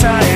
inside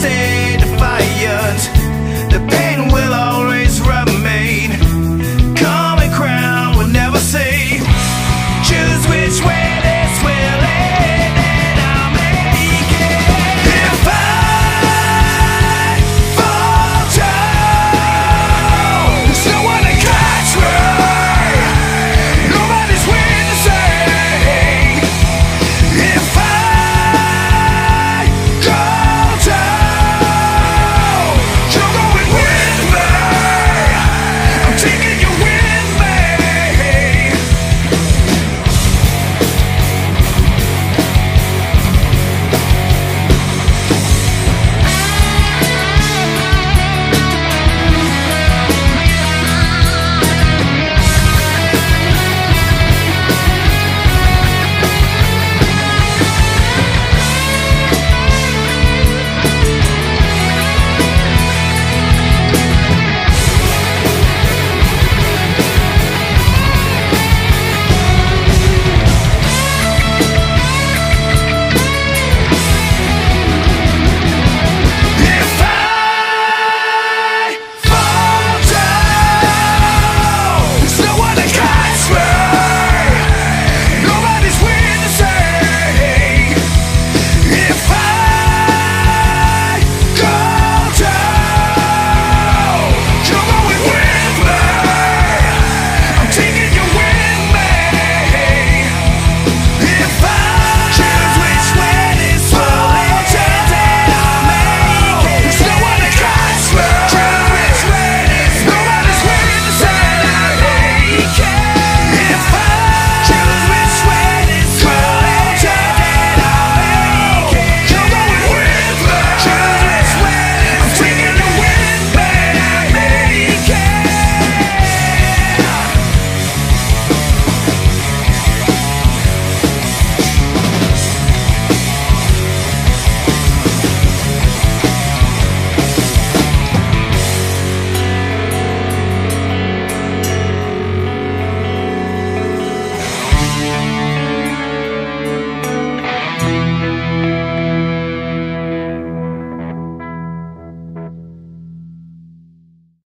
stay